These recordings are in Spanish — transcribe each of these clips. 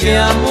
porque amo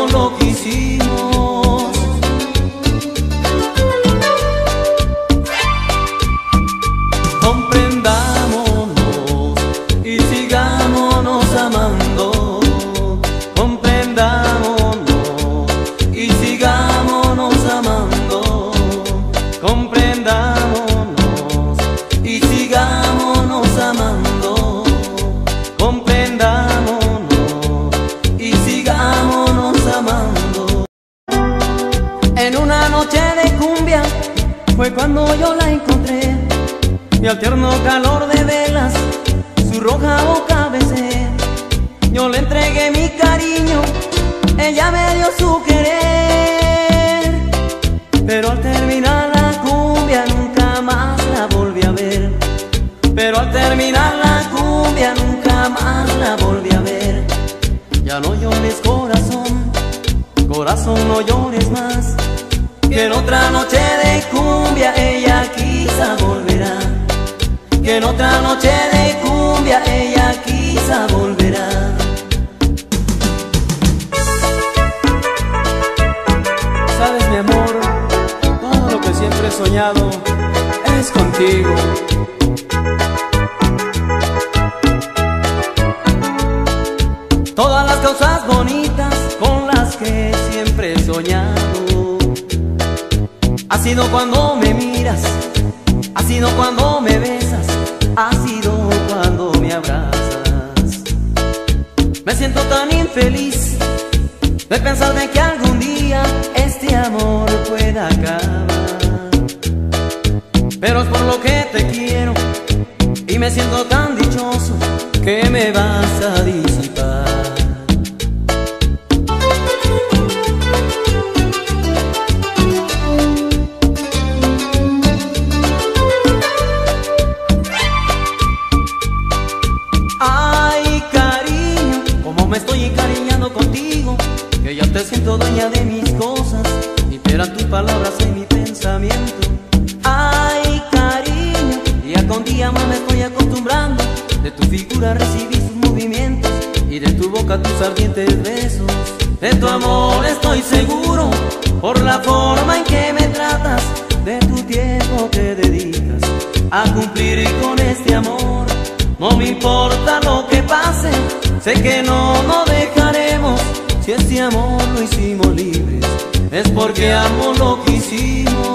Sé que no lo dejaremos, si este amor lo hicimos libres, es porque amo lo que hicimos.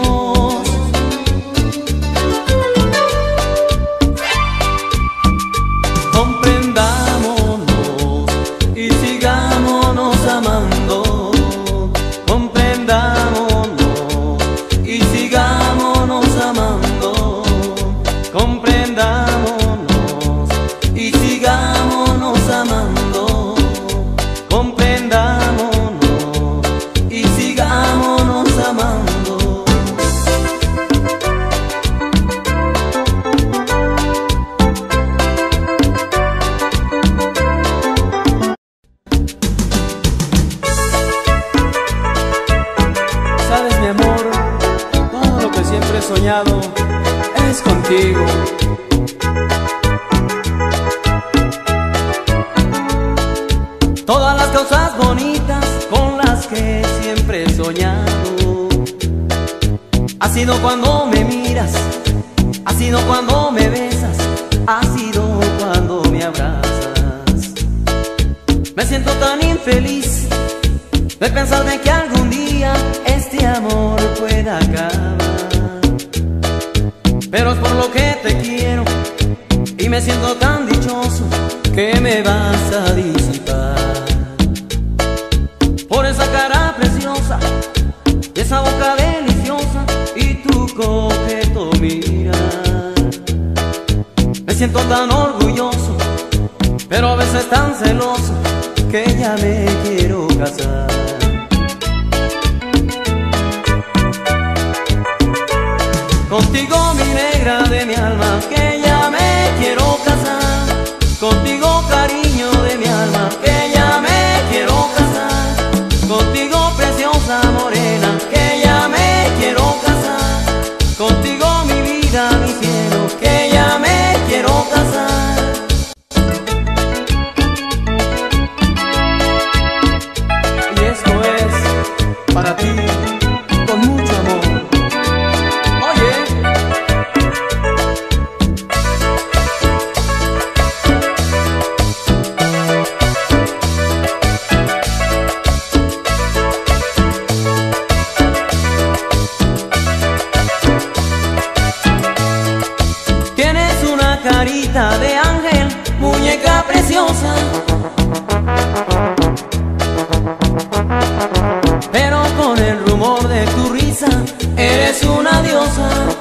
thousand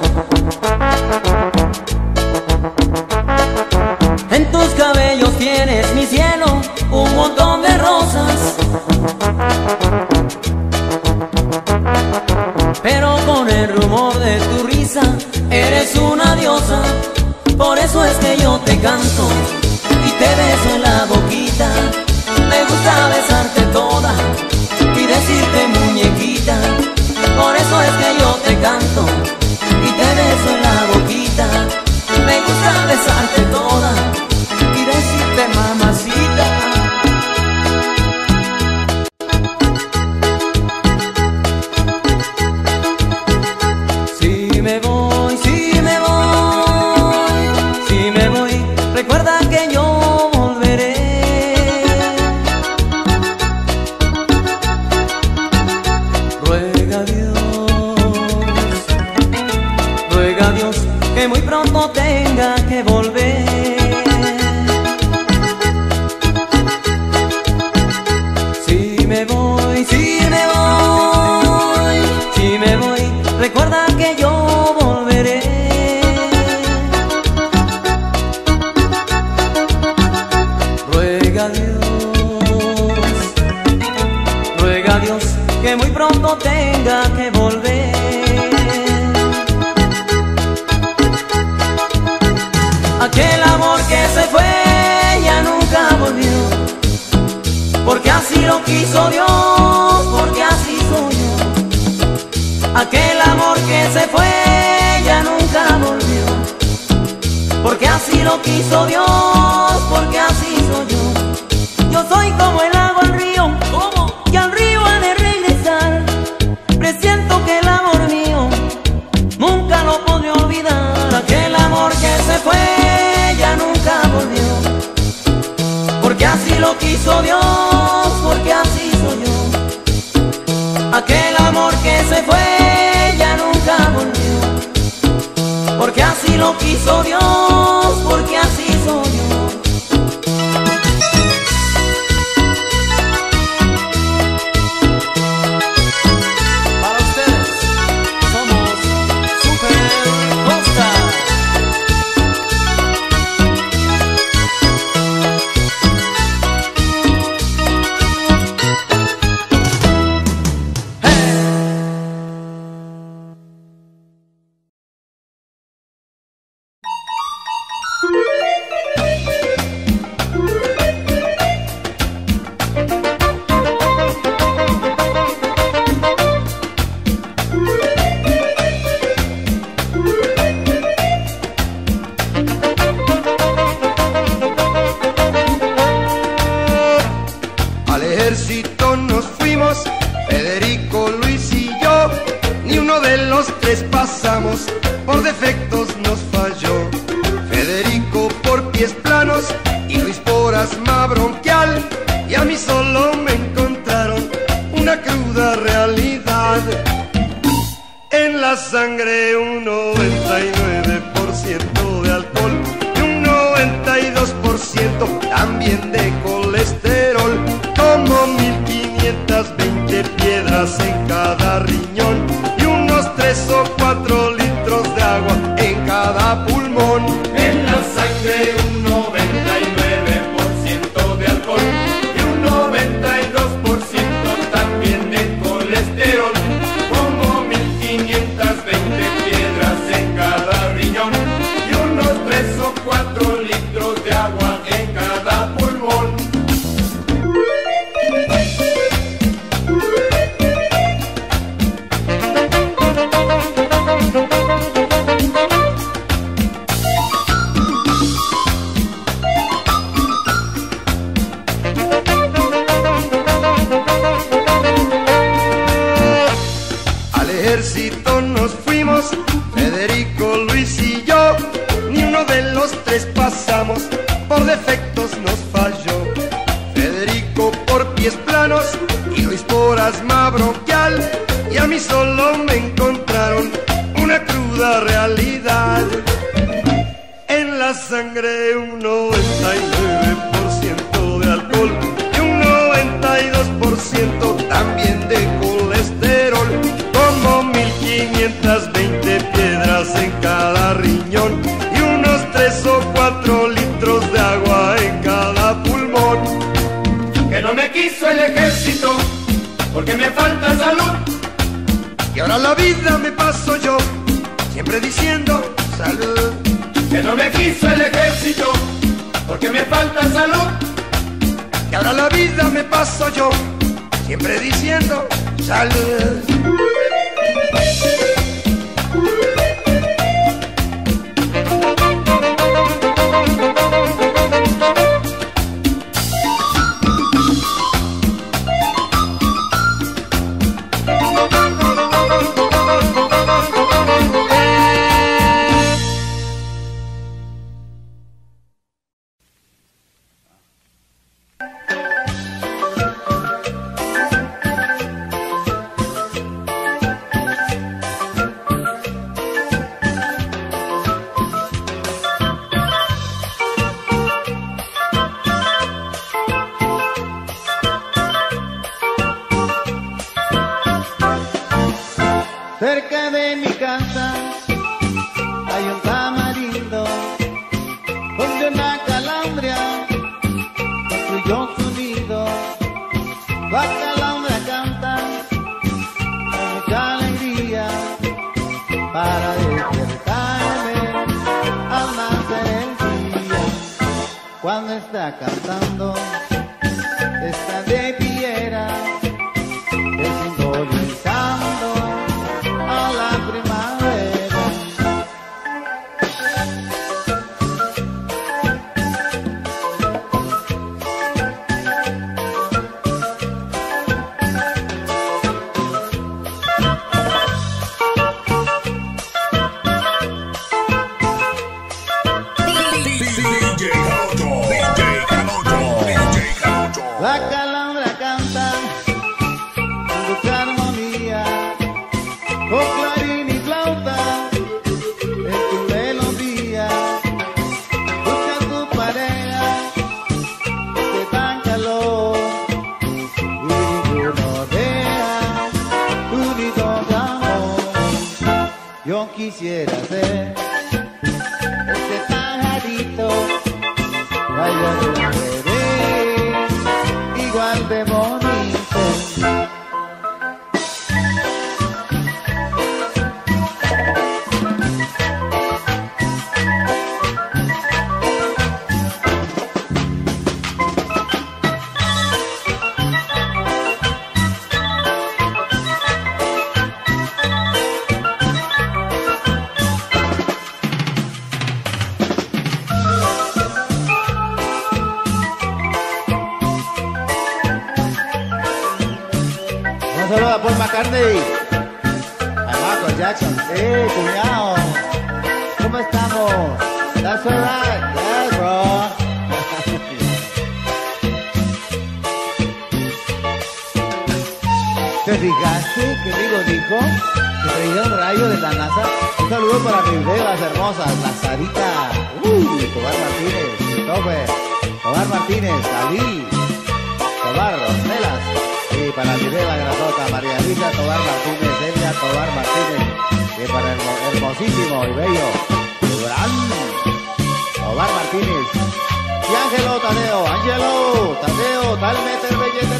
Y Ángelo Tadeo, Ángelo, Tadeo, tal meter belleza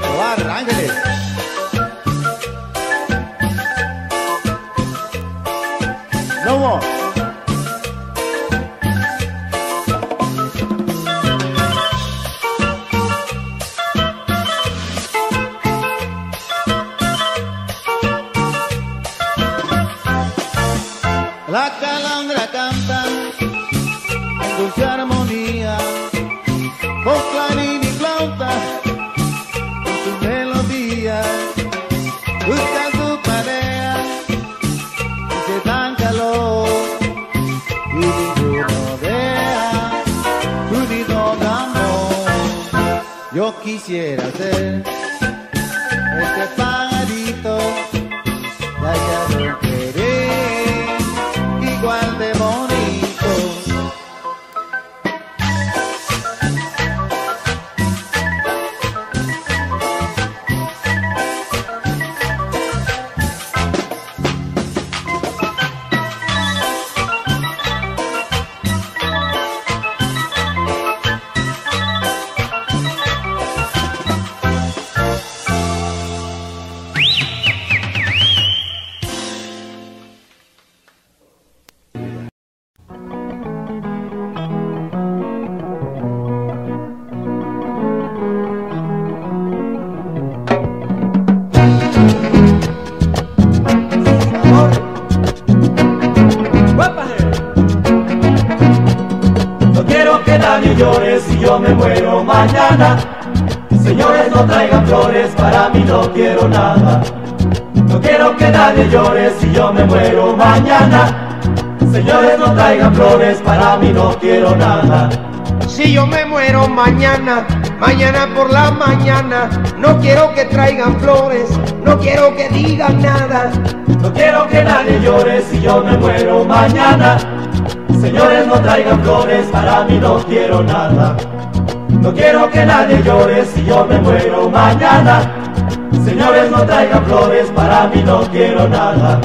Tobar, Ángeles. No more. Quiero que nadie llore si yo me muero mañana. Señores, no traigan flores, para mí no quiero nada. Si yo me muero mañana, mañana por la mañana, no quiero que traigan flores, no quiero que digan nada. No quiero que nadie llore si yo me muero mañana. Señores, no traigan flores, para mí no quiero nada. No quiero que nadie llore si yo me muero mañana. Señores, no traigan flores, para mí no quiero nada.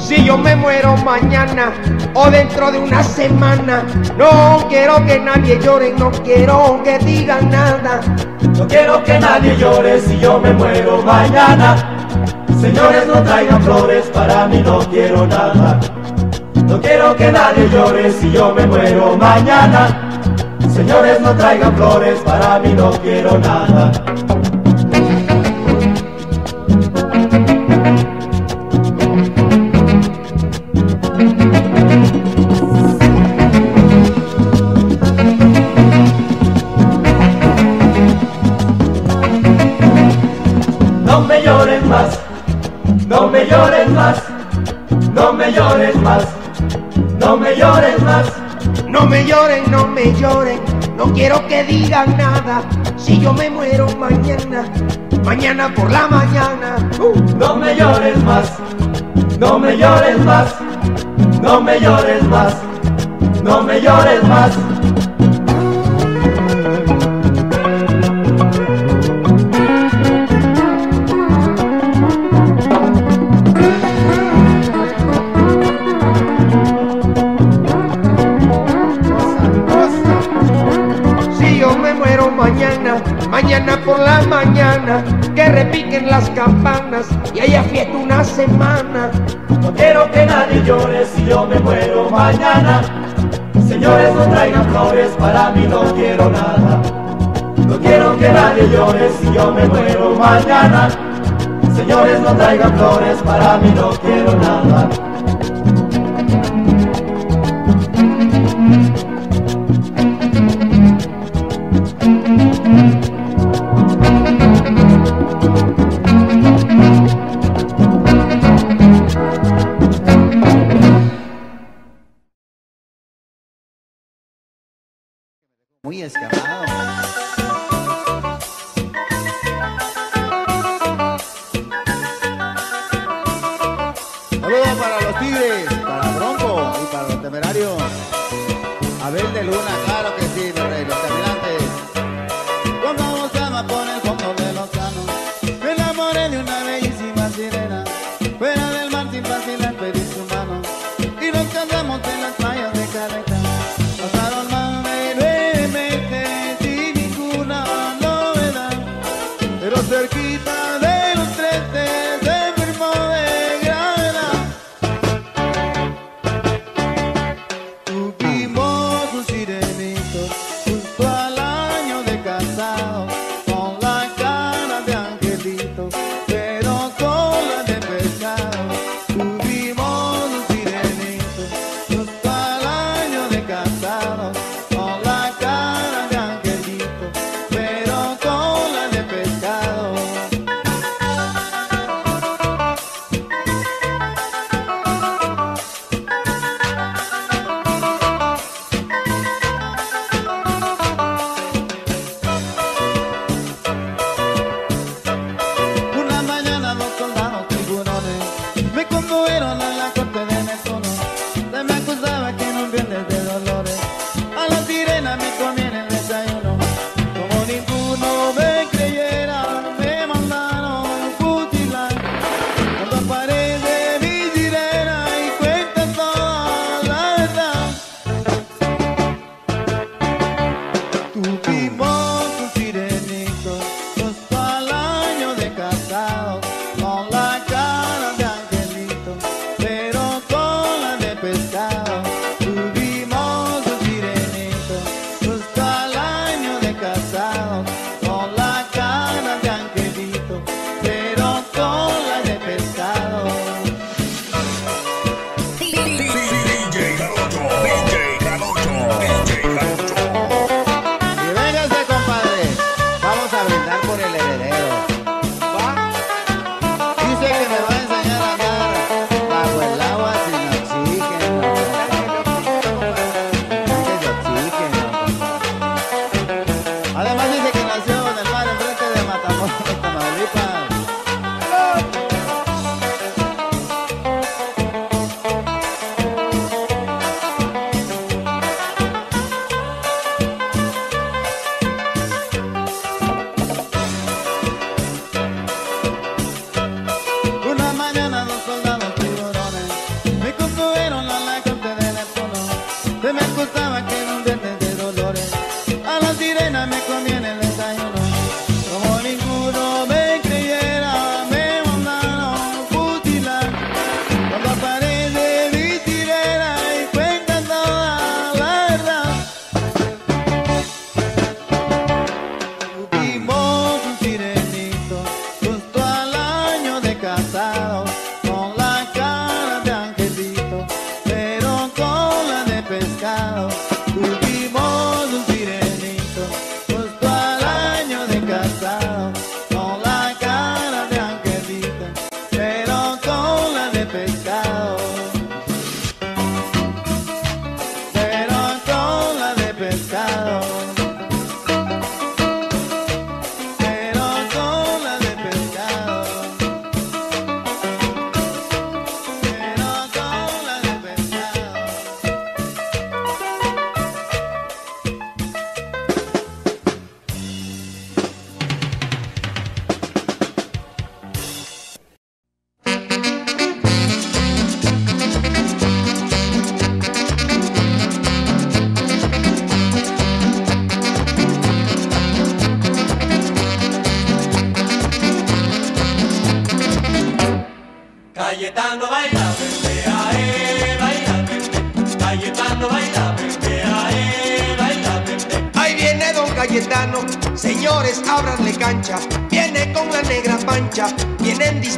Si yo me muero mañana o dentro de una semana, no quiero que nadie llore, no quiero que digan nada. No quiero que nadie llore si yo me muero mañana. Señores, no traigan flores, para mí no quiero nada. No quiero que nadie llore si yo me muero mañana. Señores, no traigan flores, para mí no quiero nada. no quiero que digan nada. Si yo me muero mañana, mañana por la mañana. Uh, no me llores más, no me llores más, no me llores más, no me llores más. ni llores si yo me muero mañana. Señores, no traigan flores, para mí no quiero nada. No quiero que nadie llore si yo me muero mañana. Señores, no traigan flores, para mí no quiero nada.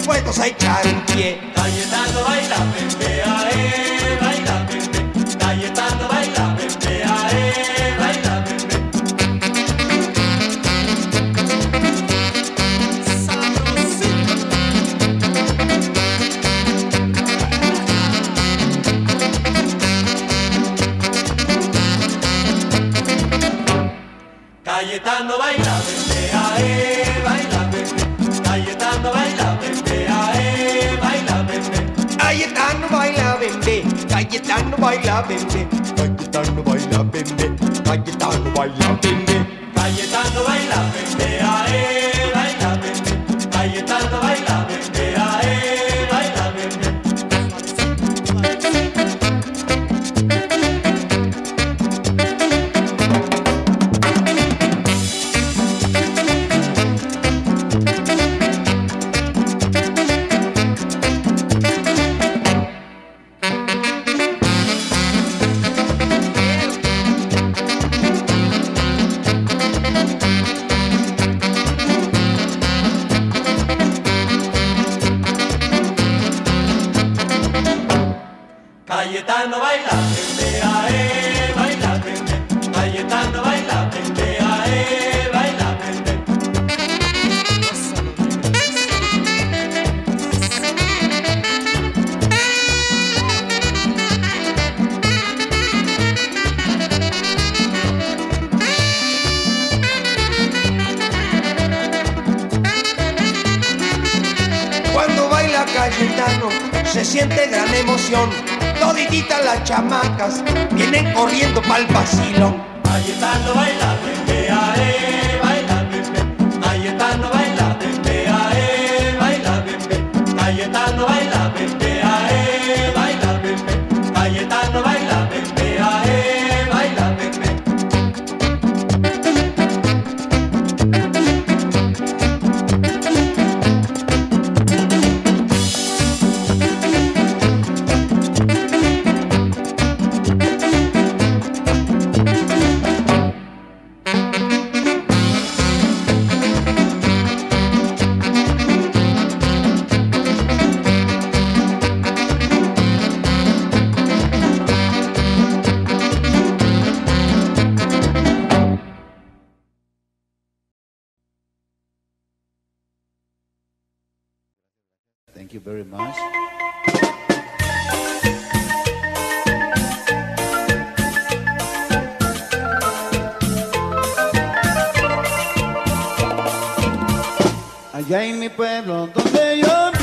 puestos a echar un pie. you very much. Allá en mi pueblo donde yo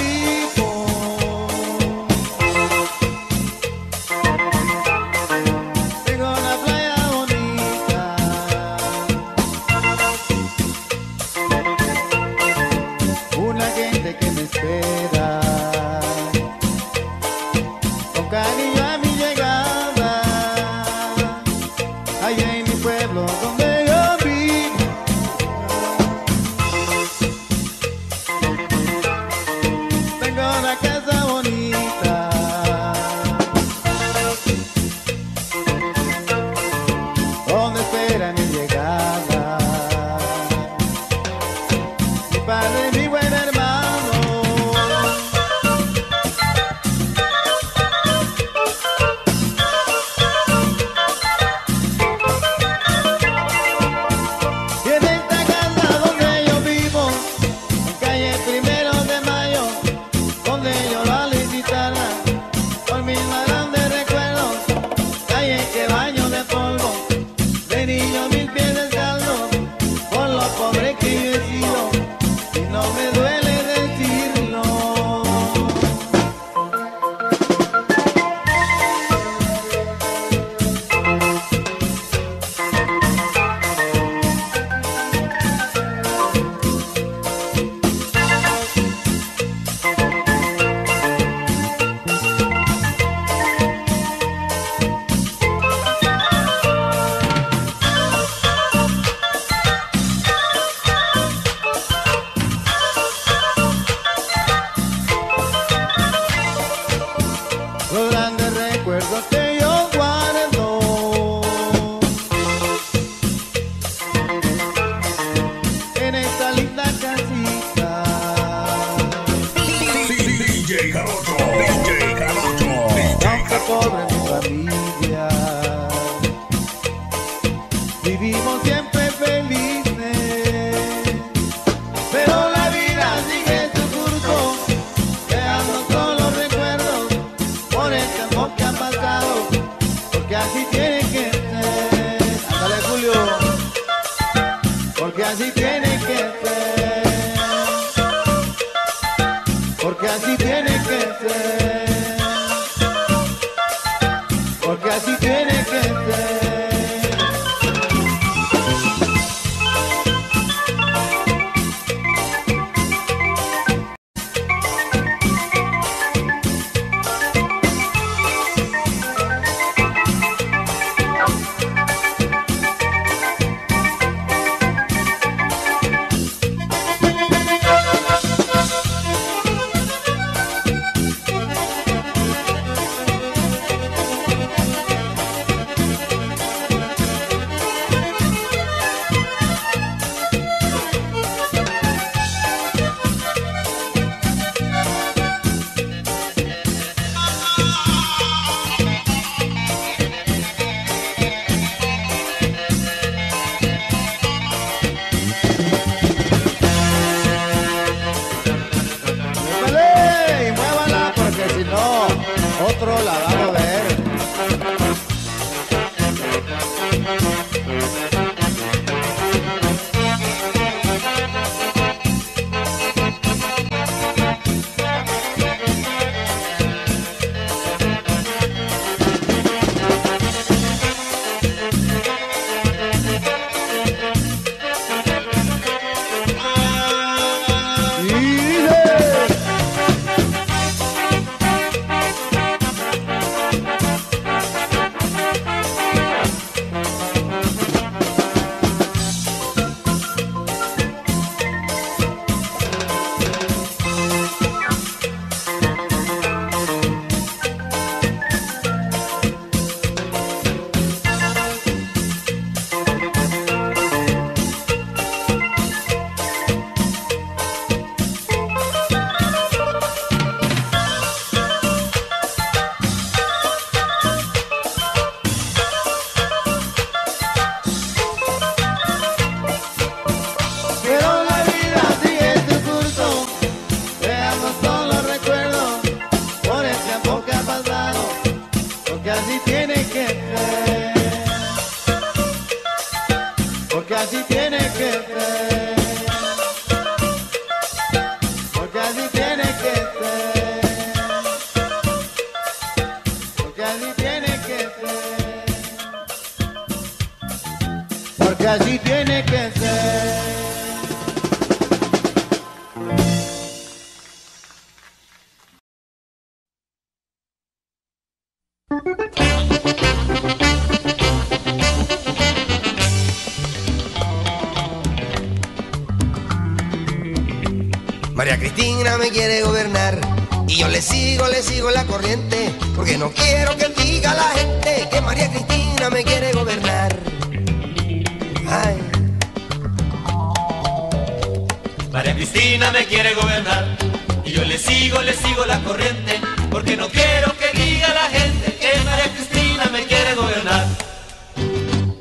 María Cristina me quiere gobernar. Y yo le sigo, le sigo la corriente porque no quiero que diga la gente que María Cristina me quiere gobernar.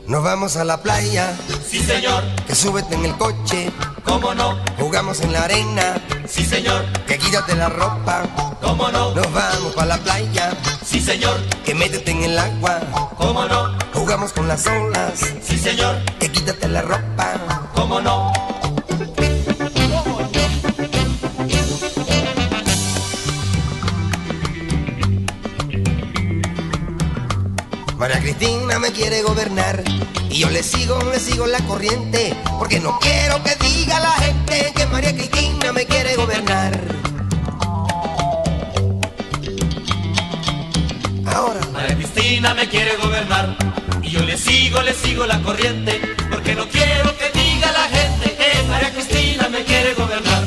Nos vamos a la playa, Sí señor, que súbete en el coche, cómo no, jugamos en la arena, sí señor, que quítate la ropa. cómo no, Nos vamos para la playa, sí señor, que métete en el agua, cómo no, jugamos con las olas, sí señor, que quítate la ropa. cómo no. Me quiere gobernar y yo le sigo, le sigo la corriente porque no quiero que diga la gente que María Cristina me quiere gobernar. Ahora, María Cristina me quiere gobernar y yo le sigo, le sigo la corriente porque no quiero que diga la gente que María Cristina me quiere gobernar.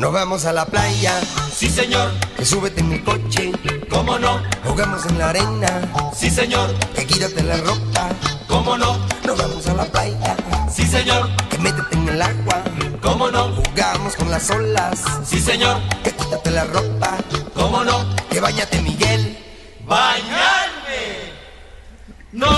Nos vamos a la playa, Sí señor, que súbete en mi coche, cómo no, jugamos en la arena, sí señor, que quítate la ropa. cómo no, Nos vamos a la playa, sí señor, que métete en el agua, cómo no, jugamos con las olas, sí señor, que quítate la ropa, cómo no, que bañate Miguel. bañarme. No,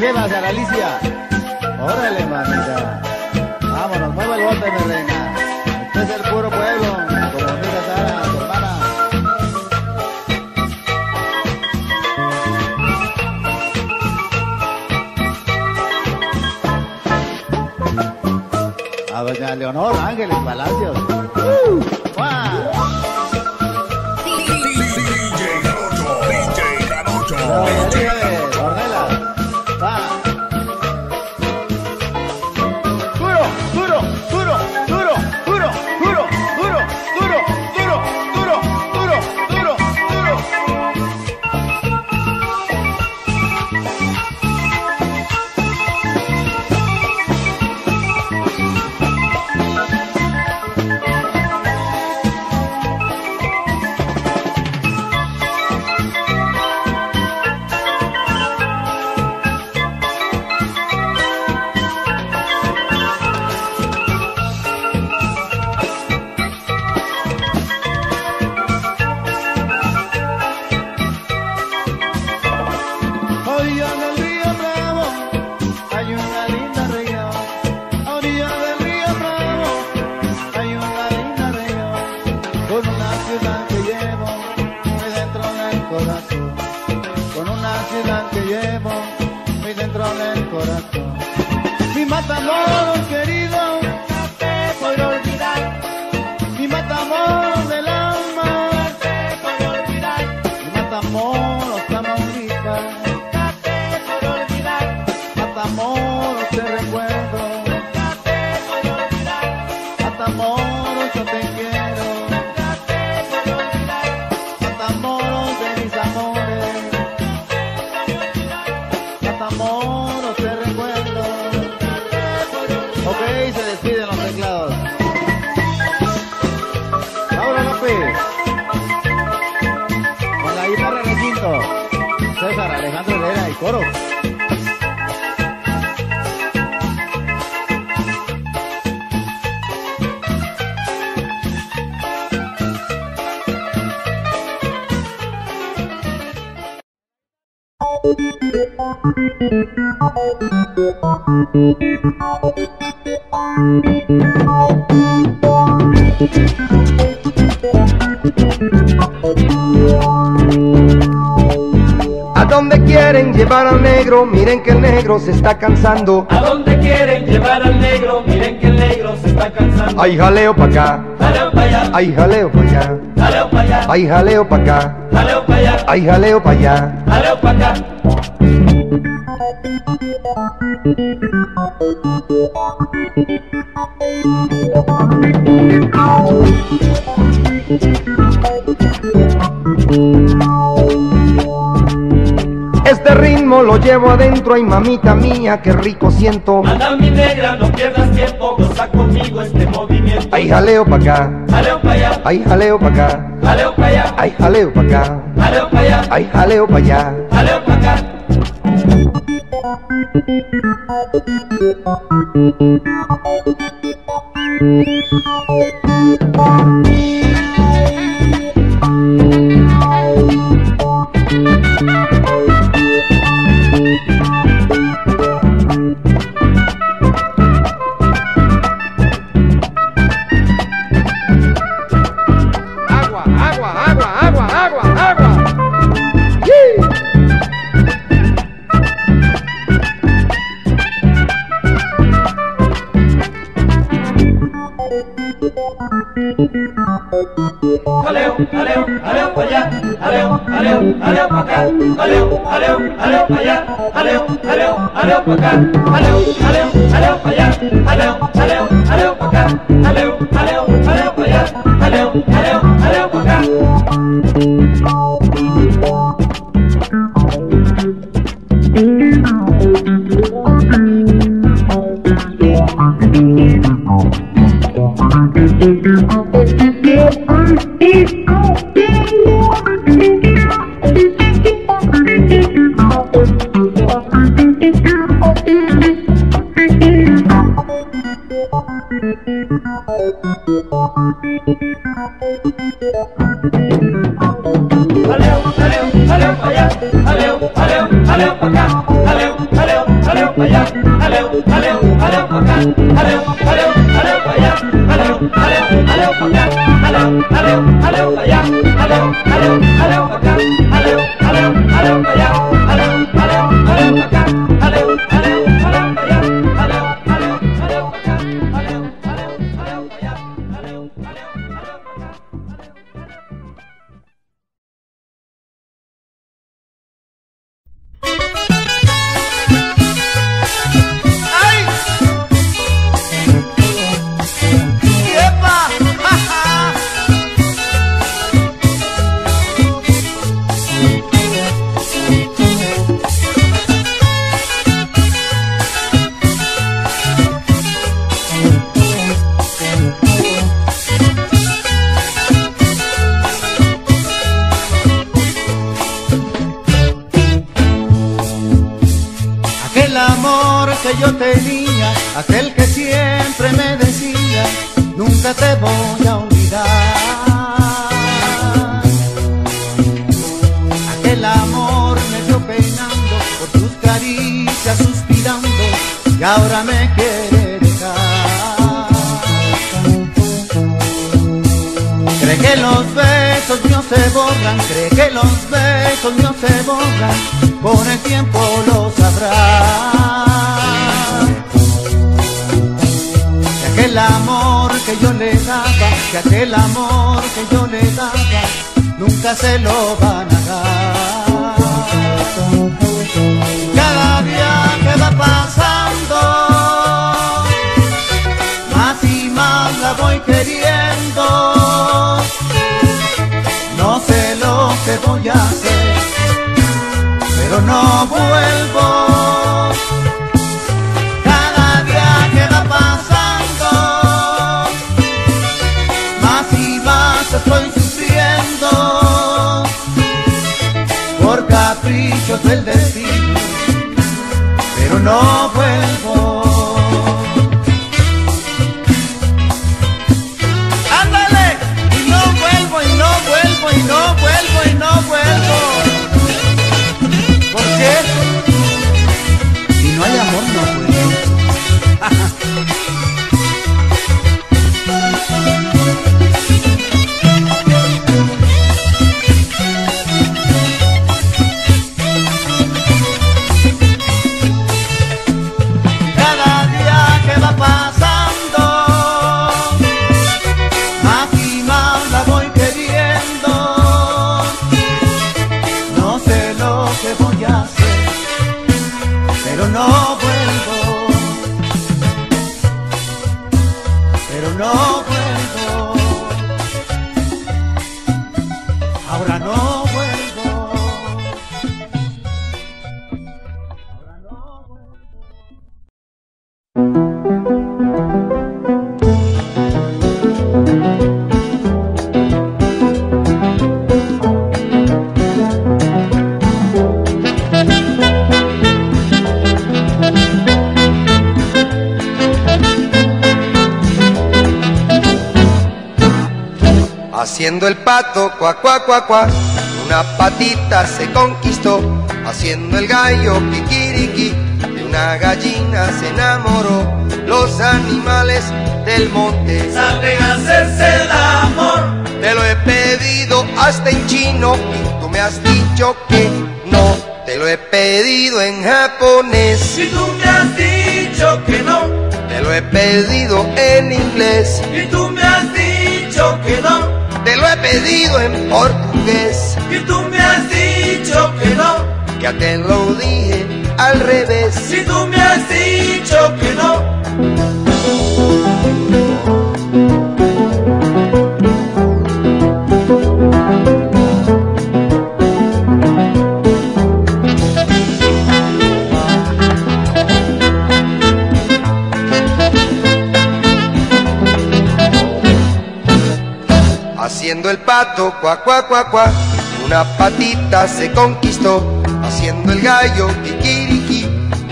Sara Alicia. Órale, mamita. Vámonos, mueve el bote, mi. Este es el puro pueblo, como dice Sara, tu hermana. A doña Leonor Ángeles Palacios. Uh, Miren que el negro se está cansando. ¿A dónde quieren llevar al negro? Miren que el negro se está cansando. Hay jaleo pa' acá, Jaleo pa' allá, hay jaleo pa' allá, jaleo pa' allá, hay jaleo pa' acá, jaleo pa' allá, hay jaleo pa' allá. jaleo pa' acá. Este ritmo lo llevo adentro, ay mamita mía, qué rico siento. Anda mi negra, no pierdas tiempo, goza conmigo este movimiento. Hay jaleo pa' acá, Jaleo pa' allá, hay jaleo pa' acá, jaleo pa' allá, hay jaleo pa' acá, jaleo pa' allá, hay jaleo pa' allá. jaleo pa' acá. Agua, Valeu, valeu, valeu, olha, valeu, valeu, valeu pra cá, valeu, valeu, valeu, olha, valeu, valeu, valeu pra cá, valeu, valeu, valeu. Thank you. Jaleo, jaleo, jaleo pa' allá, jaleo, jaleo, jaleo pa' acá, jaleo, jaleo, jaleo pa' allá, jaleo, jaleo, jaleo pa' acá, jaleo, jaleo, jaleo pa' allá, jaleo, jaleo, jaleo pa' acá, jaleo, jaleo, jaleo pa' allá, jaleo, jaleo, jaleo pa' acá. Jaleo, jaleo, jaleo pa' allá, jaleo, jaleo, jaleo pa' acá, jaleo, jaleo, jaleo pa' allá, jaleo, jaleo, jaleo pa' acá, jaleo, jaleo, jaleo pa' allá, jaleo, jaleo, jaleo pa' acá, jaleo, jaleo, jaleo pa' allá, jaleo, jaleo, jaleo pa' que yo tenía, aquel que aquel amor que yo le daba, nunca se lo van a dar. Cada día que va pasando, más y más la voy queriendo. No sé lo que voy a hacer, caprichos del destino, pero no vuelvo. Cuá, cuá, cuá, una patita se conquistó. Haciendo el gallo, kikiriki, de una gallina se enamoró. Los animales del monte Saben hacerse el amor. te lo he pedido hasta en chino y tú me has dicho que no. Te lo he pedido en japonés, Si tú me has dicho que no, te lo he pedido en inglés, y tú me has dicho que no, he pedido en portugués. y tú me has dicho que no, Ya te lo dije al revés. si tú me has dicho que no. Haciendo el pato, cuá, cuá, cuá, cuá, una patita se conquistó. Haciendo el gallo, kikiriki,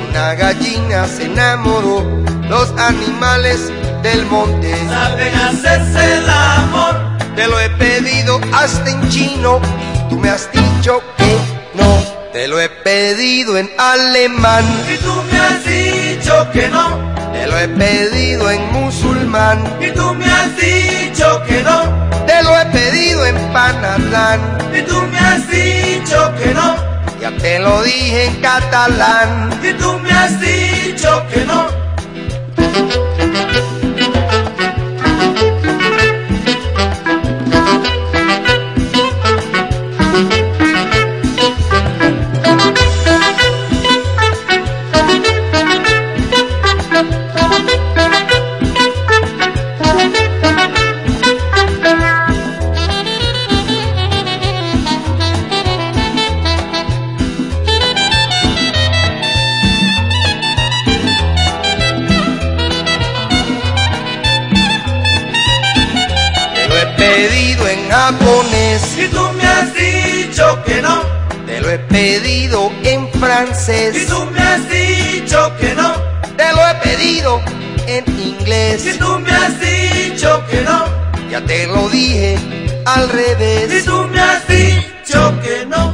una gallina se enamoró. Los animales del monte, Saben hacerse el amor. te lo he pedido hasta en chino y tú me has dicho que no. Te lo he pedido en alemán, Y tú me has dicho que no, te lo he pedido en musulmán, y tú me has dicho que no, te lo he pedido en panadán. y tú me has dicho que no, Ya te lo dije en catalán. y tú me has dicho que no. Japonés. Y tú me has dicho que no, Te lo he pedido en y francés. tú me has dicho que no, Te lo he pedido en y inglés. tú me has dicho que no, Ya te lo dije al y revés. tú me has dicho que no.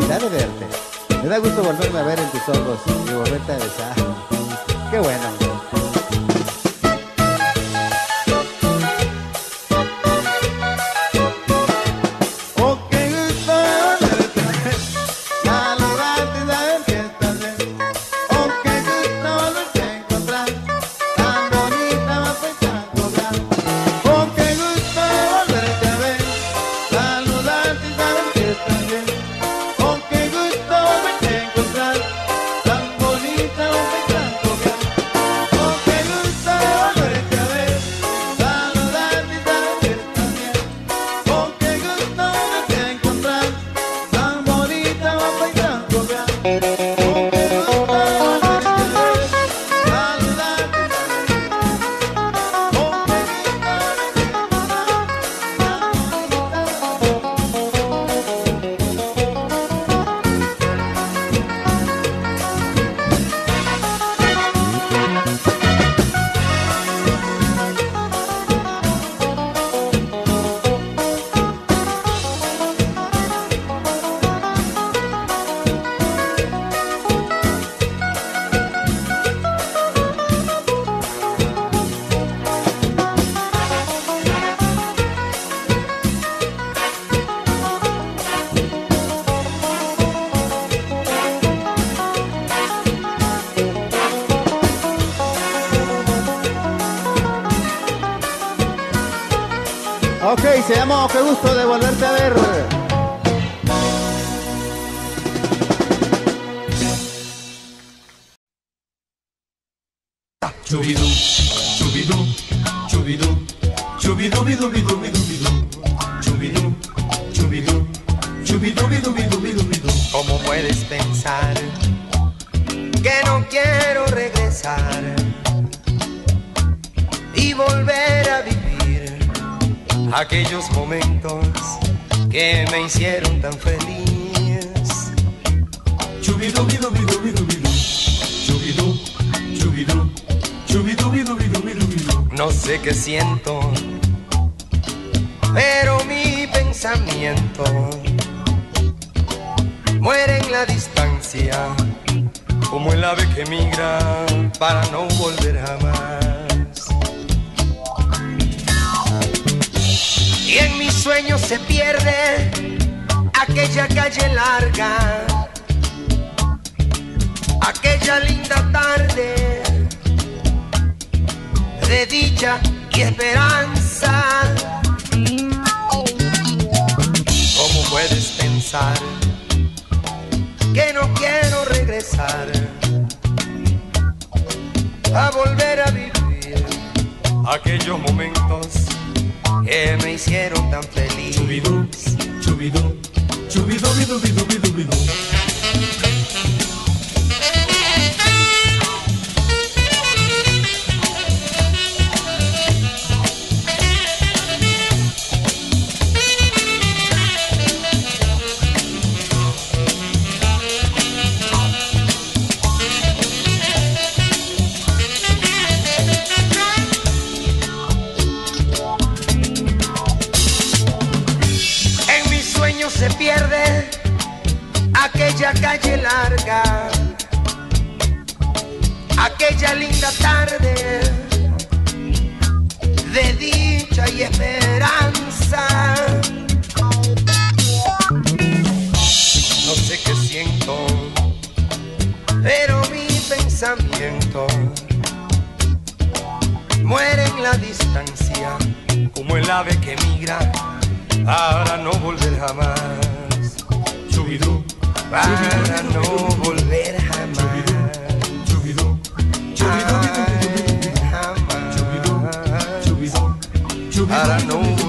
Qué Chubidú, chubidú, chubidú, chubidú, bidú, bidú, bidú, bidú. Chubidú, chubidú, chubidú, bidú, bidú, bidú, bidú. ¿Cómo puedes pensar que no quiero regresar y volver a vivir aquellos momentos que me hicieron tan feliz? Chubidú, bidú, bidú, bidú, bidú. No sé qué siento, pero mi pensamiento muere en la distancia, como el ave que migra para no volver jamás. Y en mis sueños se pierde aquella calle larga, aquella linda tarde de dicha y esperanza. ¿Cómo puedes pensar que no quiero regresar a volver a vivir aquellos momentos que me hicieron tan feliz? Chubidú, chubidú, chubidú, bidú, bidú, bidú, bidú. Aquella linda tarde de dicha y esperanza. No sé qué siento, pero mi pensamiento muere en la distancia, como el ave que migra para no volver jamás. Chubidú, Para no volver jamás. chubidú, chubidú, bidú,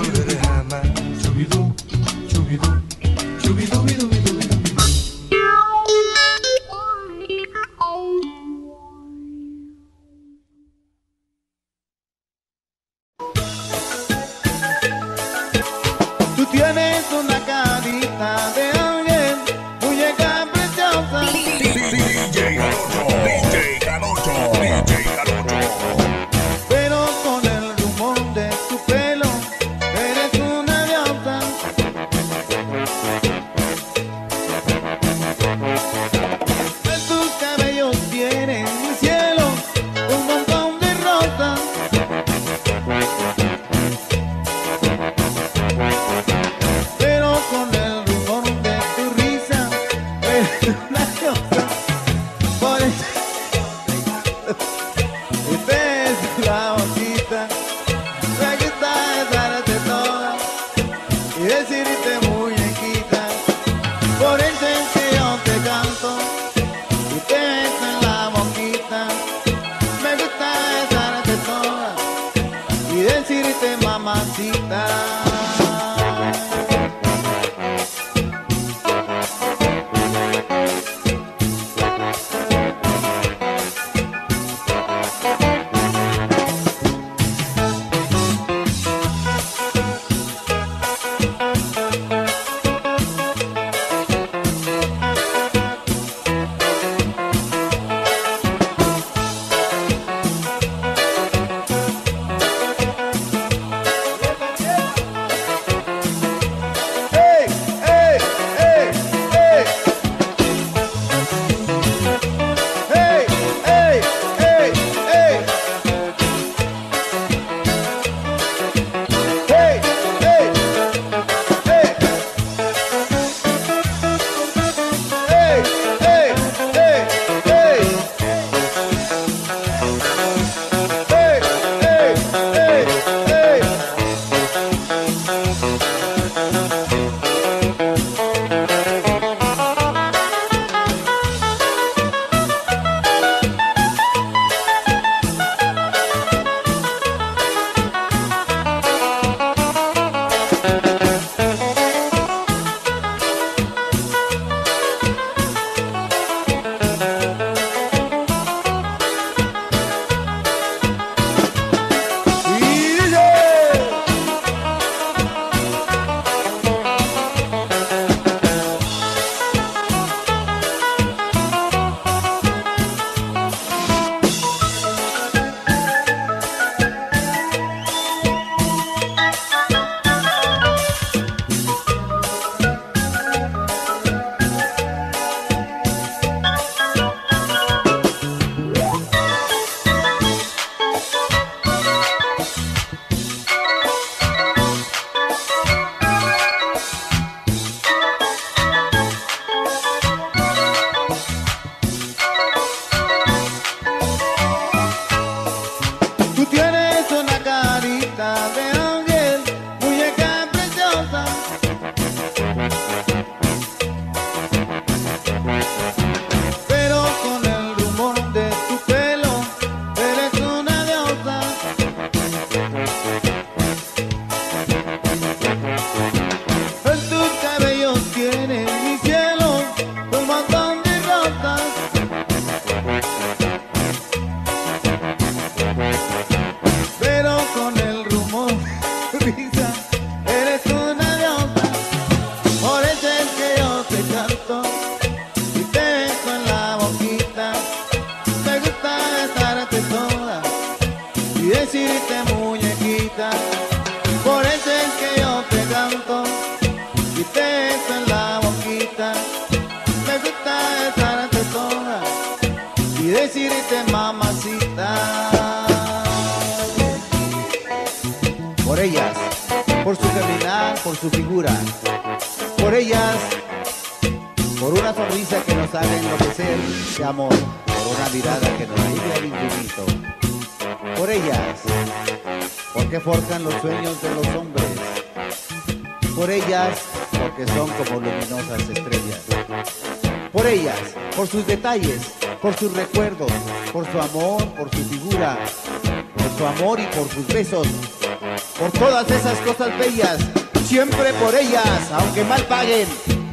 por todas esas cosas bellas, siempre por ellas, aunque mal paguen,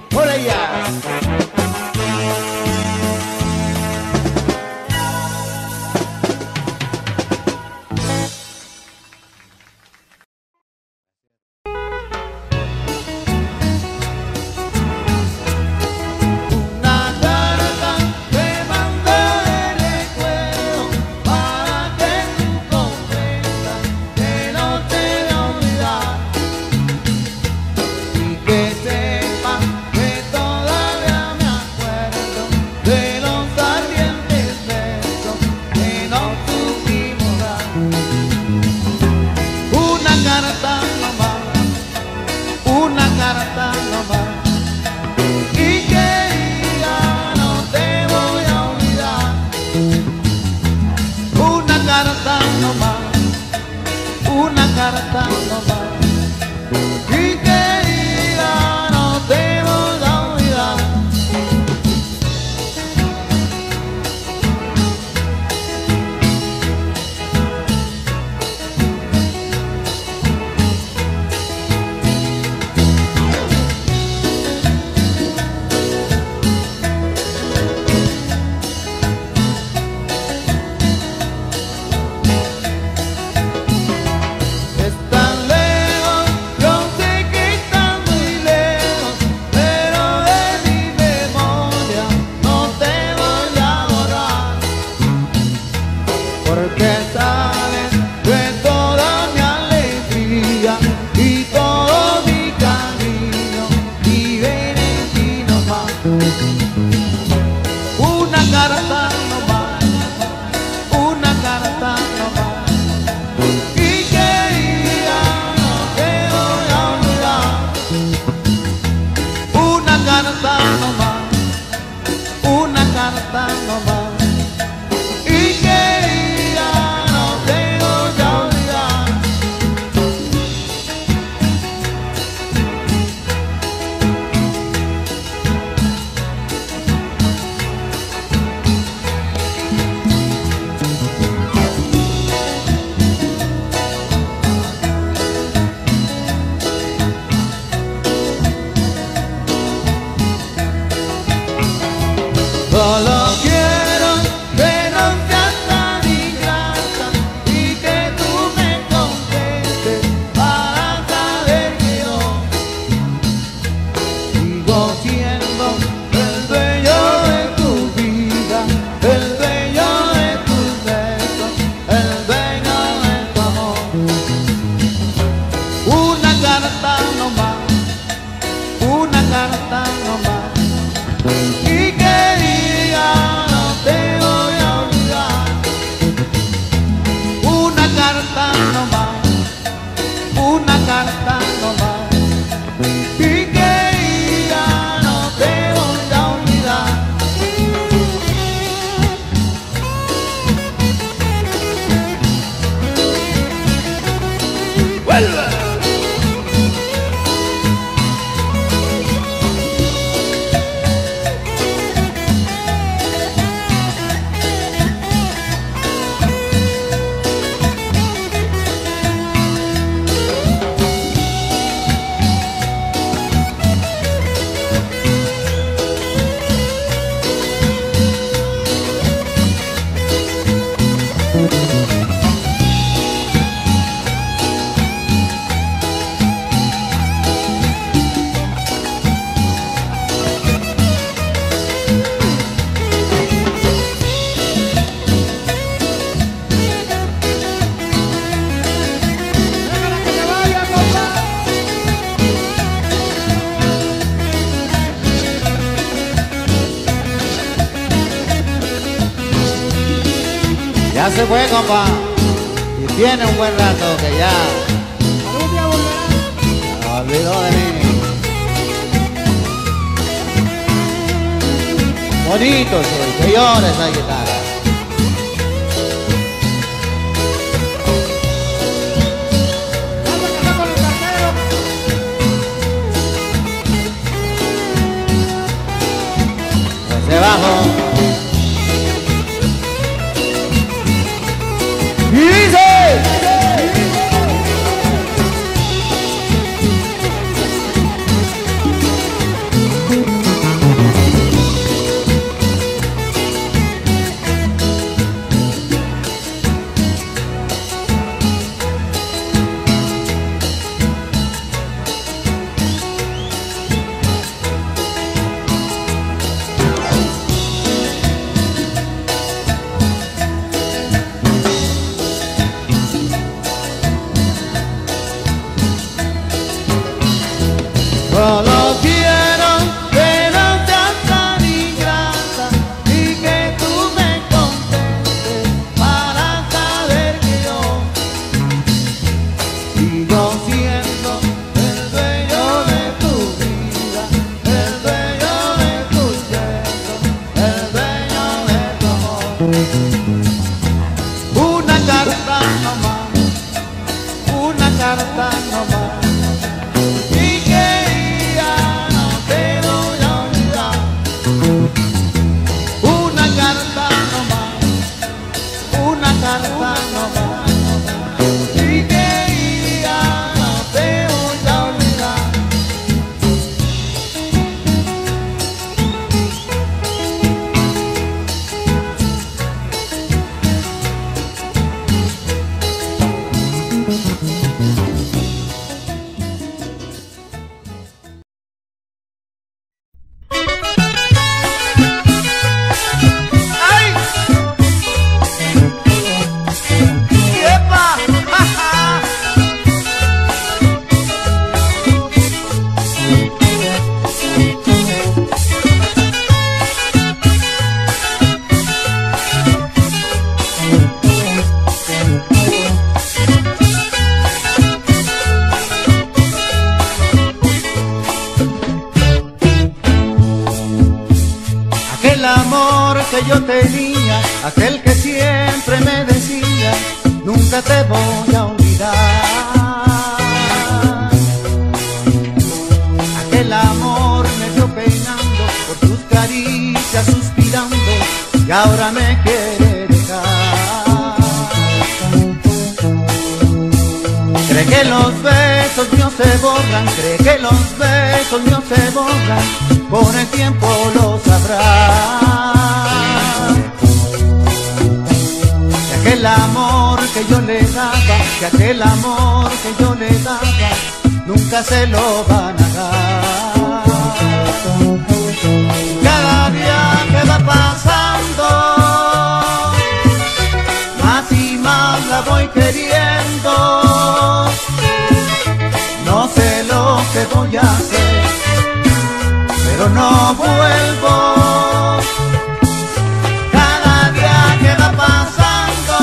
por ellas. Ya se fue, compa. Y tiene un buen rato que ya. Olvidó de mí. Bonito soy, que llora esa guitarra. Pues se bajó. Que los besos míos se borran, cree que los besos míos se borran, con el tiempo lo sabrá. Que aquel amor que yo le daba, que aquel amor que yo le daba, nunca se lo van a dar. Cada día que va pasando, más y más la voy queriendo. Lo que voy a hacer, pero no vuelvo. Cada día que va pasando,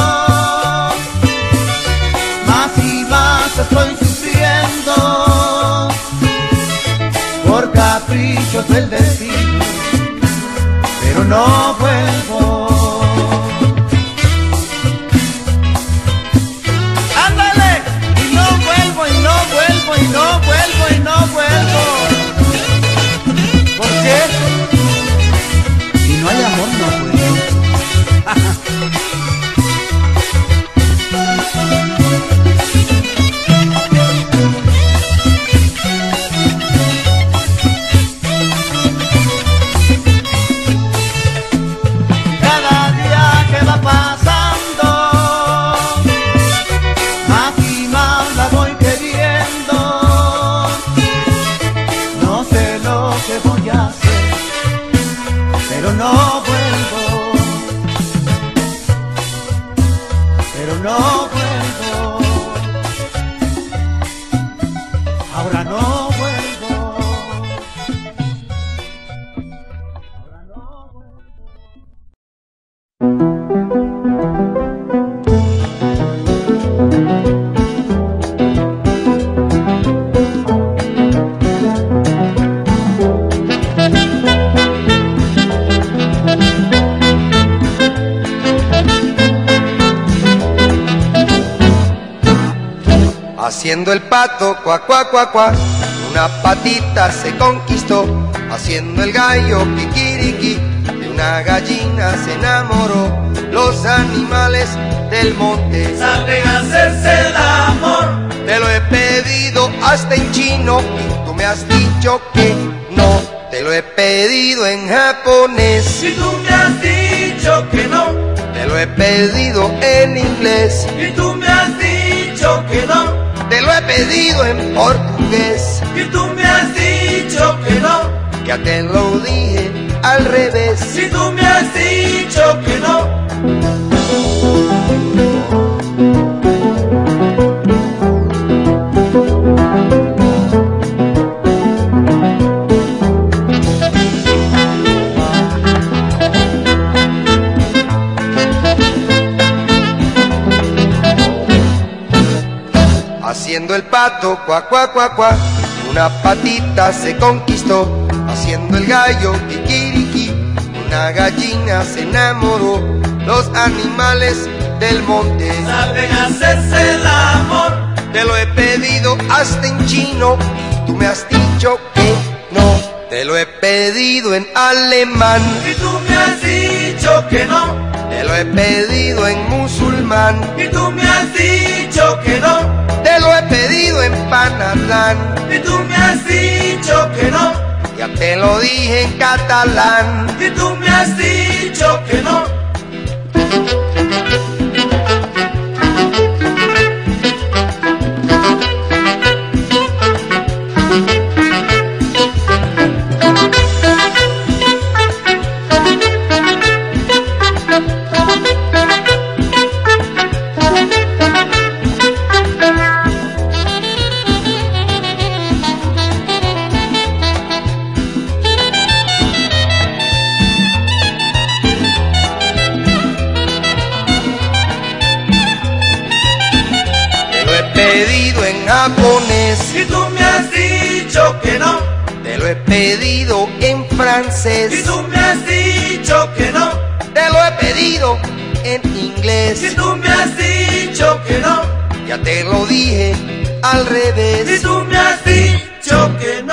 más y más estoy sufriendo por caprichos del destino, pero no Pato, cuac, cuac, cuac, cuac, una patita se conquistó. Haciendo el gallo, kikiriki, de una gallina se enamoró. Los animales del monte Saben hacerse el amor. te lo he pedido hasta en chino y tú me has dicho que no. Te lo he pedido en japonés, Si tú me has dicho que no, te lo he pedido en inglés, y tú me has dicho que no, pedido en portugués. y tú me has dicho que no, Ya te lo dije al revés. si tú me has dicho que no. Cuac, cuac, cuac, una patita se conquistó. Haciendo el gallo, kikiriki, una gallina se enamoró. Los animales del monte, Saben hacerse el amor. te lo he pedido hasta en chino y tú me has dicho que no. Te lo he pedido en alemán, Y tú me has dicho que no, te lo he pedido en musulmán, y tú me has dicho que no, te lo he pedido en panadán. y tú me has dicho que no, Ya te lo dije en catalán. y tú me has dicho que no. Japonés. Y tú me has dicho que no, Te lo he pedido en y francés. tú me has dicho que no, Te lo he pedido en y inglés. tú me has dicho que no, Ya te lo dije al y revés. tú me has dicho que no.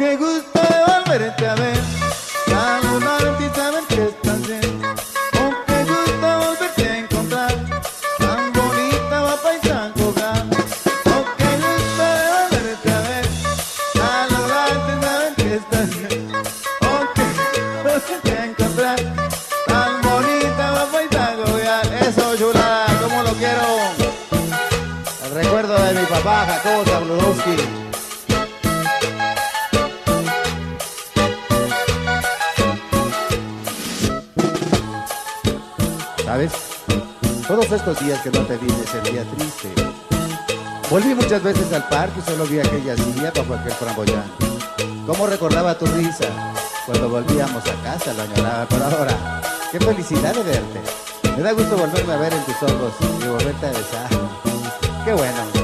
Oh, qué al parque solo vi aquella silla bajo aquel framboyán. Cómo recordaba tu risa. Cuando volvíamos a casa lo añoraba, pero ahora, qué felicidad de verte. Me da gusto volverme a ver en tus ojos y volverte a besar. Qué bueno.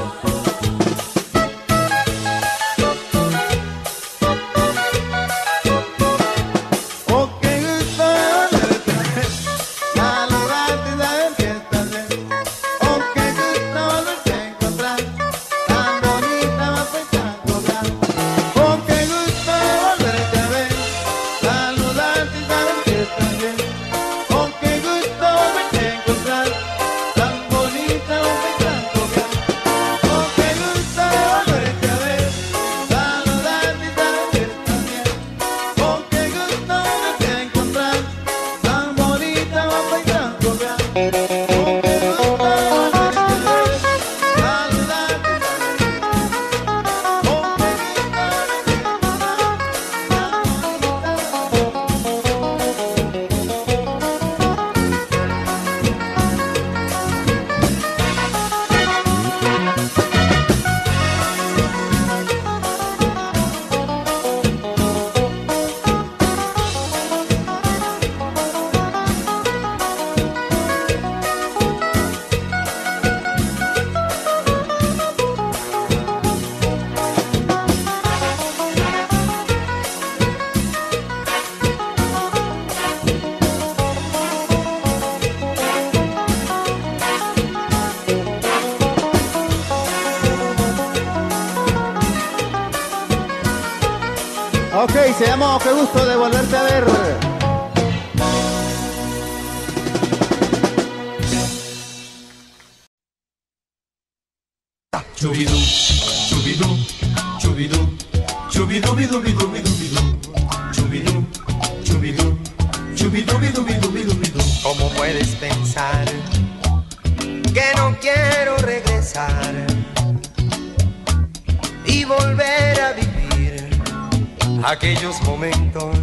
Aquellos momentos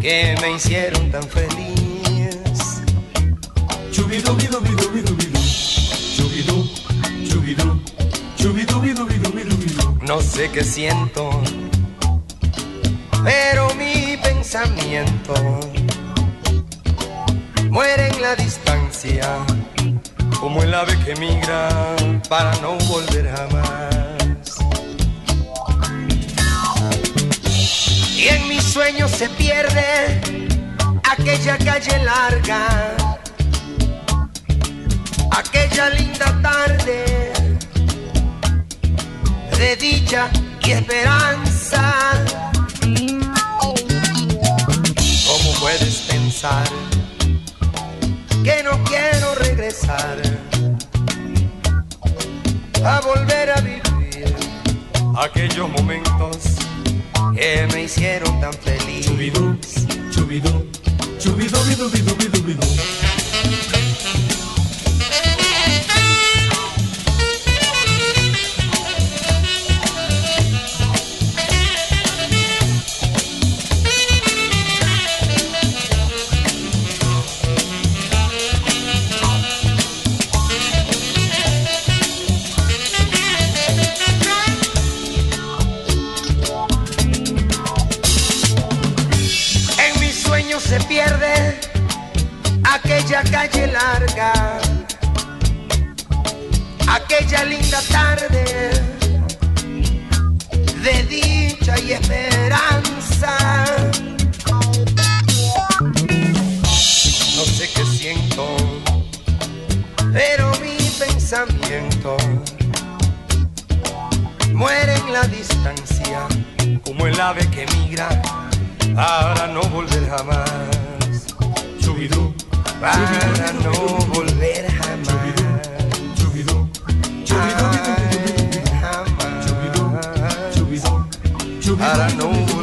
que me hicieron tan feliz? No sé qué siento, pero mi pensamiento muere en la distancia, como el ave que migra para no volver jamás. Sueños se pierde aquella calle larga, aquella linda tarde de dicha y esperanza. ¿Cómo puedes pensar que no quiero regresar a volver a vivir aquellos momentos que me hicieron tan feliz? Chubidú, chubidú, chubidú, bidú, bidú, bidú, bidú. Aquella calle larga, aquella linda tarde de dicha y esperanza. No sé qué siento, pero mi pensamiento muere en la distancia, como el ave que migra para no volver jamás. Chubidú, Para no volver jamás. chubidú, chubidú, bidú, bidú, bidú, Jamás. chubidú, chubidú, Para no volver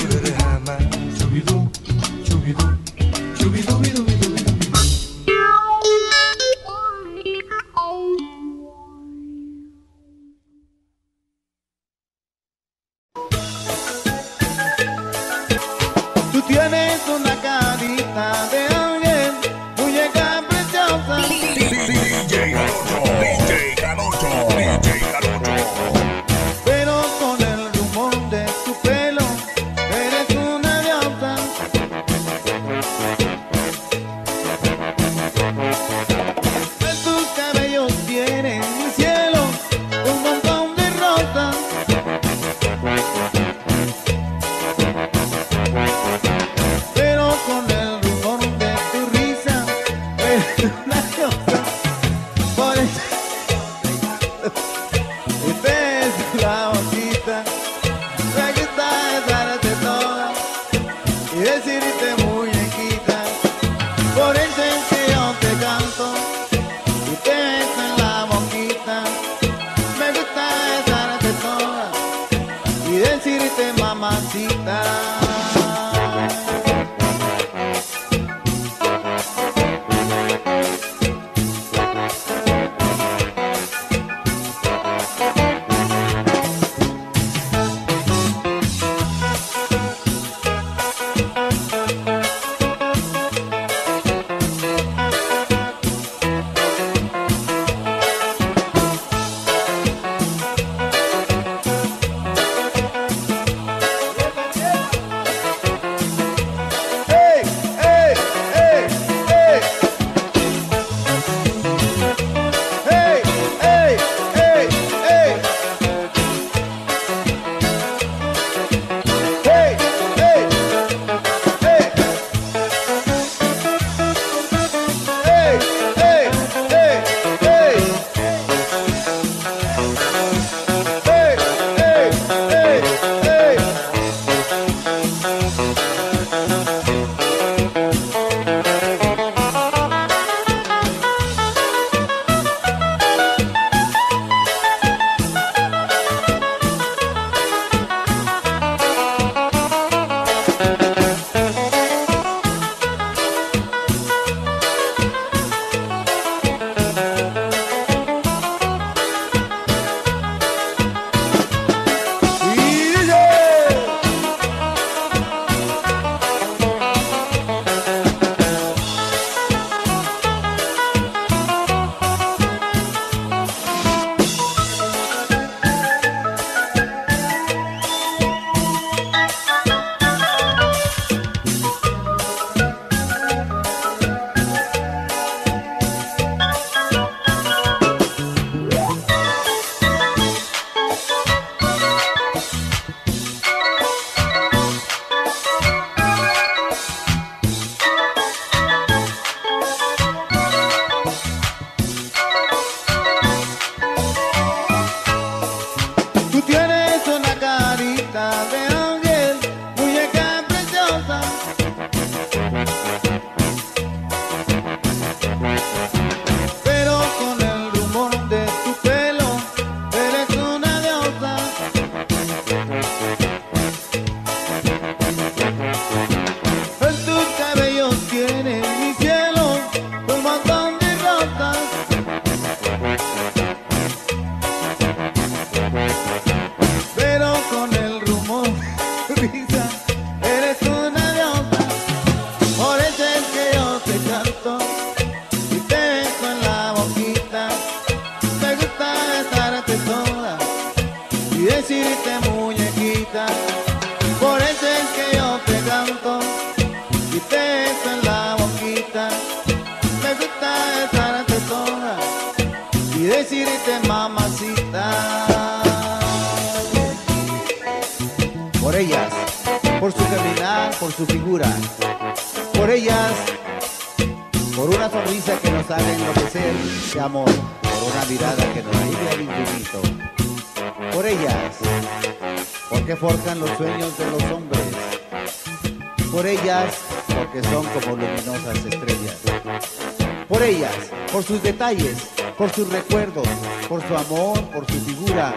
sus recuerdos, por su amor, por su figura,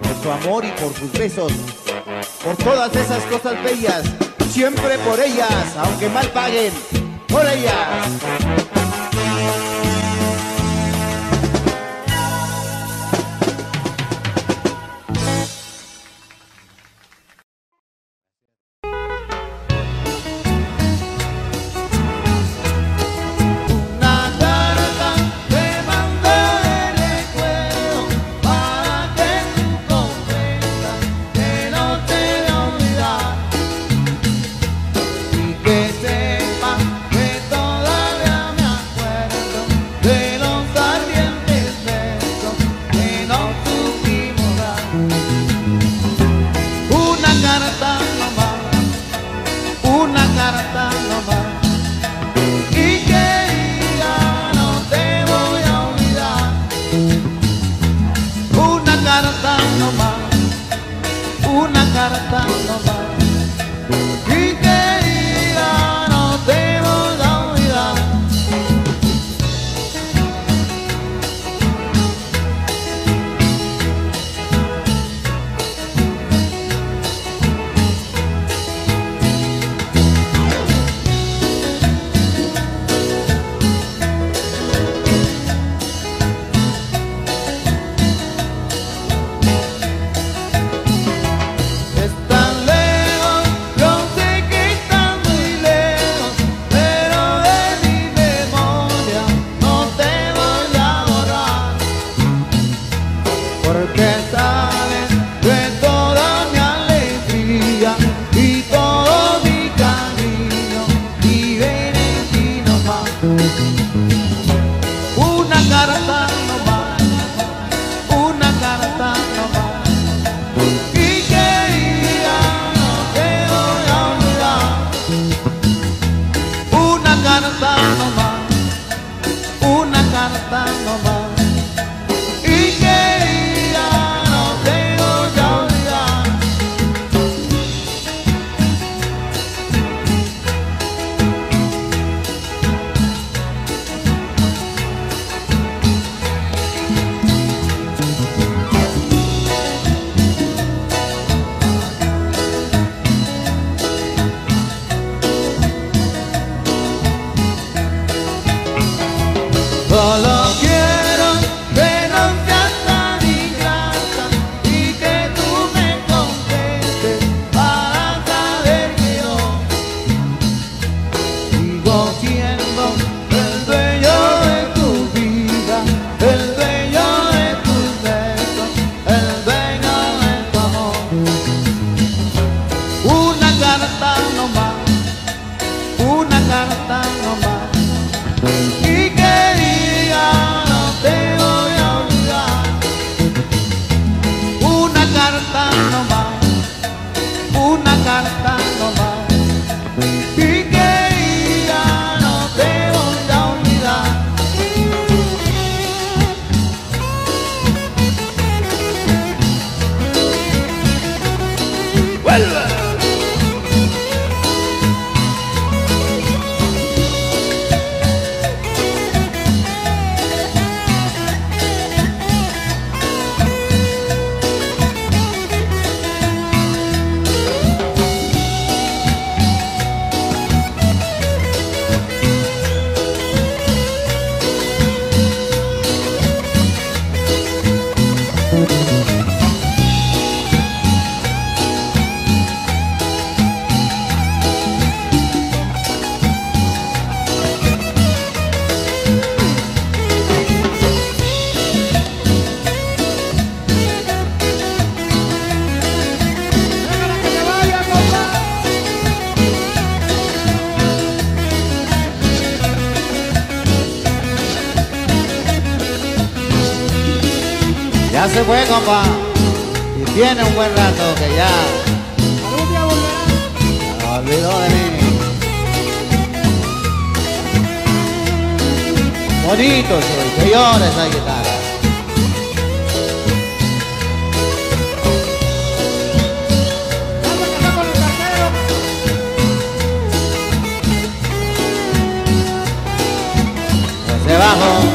por su amor y por sus besos, por todas esas cosas bellas, siempre por ellas, aunque mal paguen, por ellas. compa. Y tiene un buen rato que ya. Algún. Olvidó de mí. Bonito soy, señores, esa guitarra. José pues Bajo.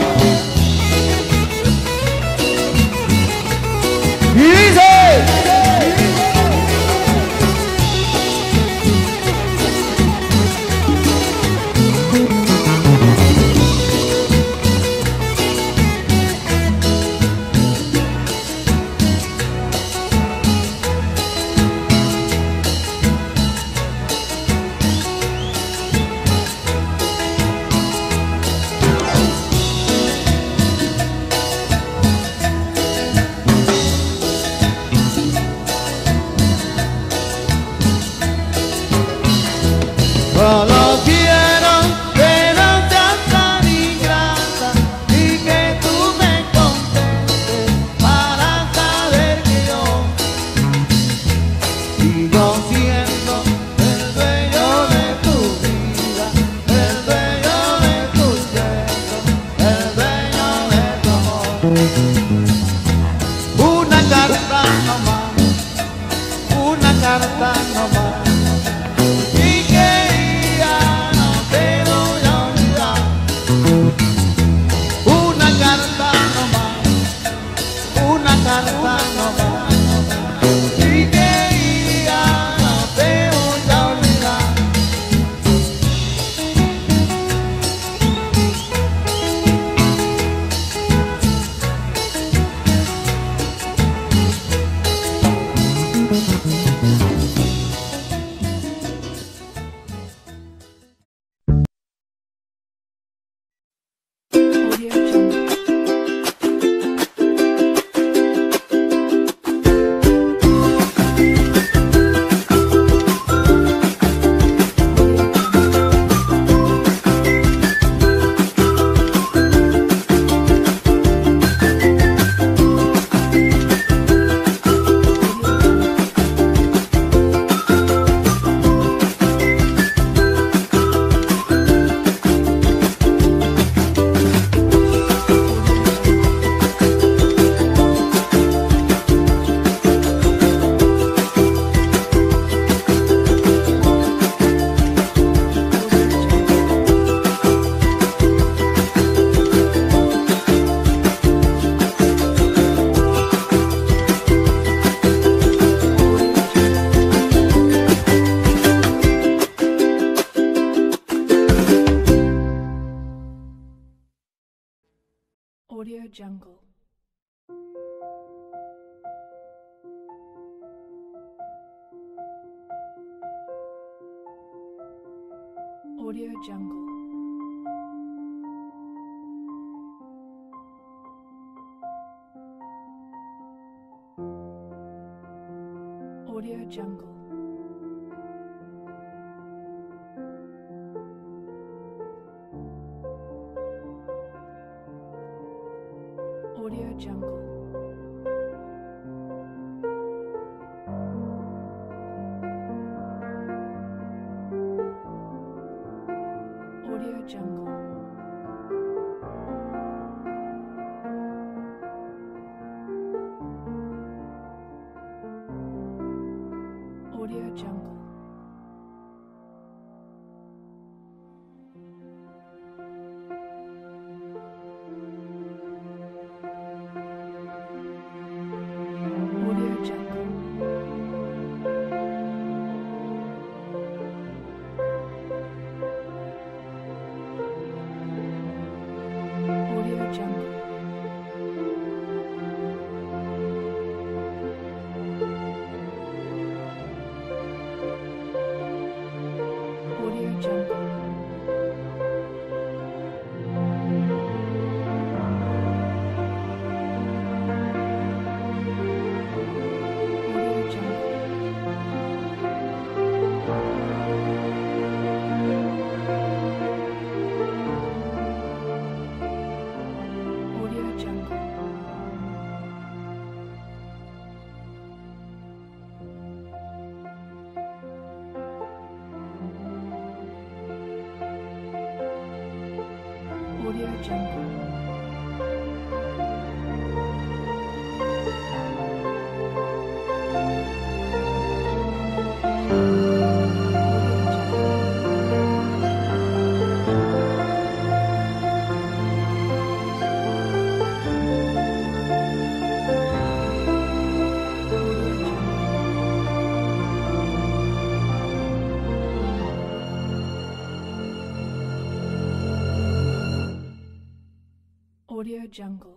Audio Jungle. Jungle.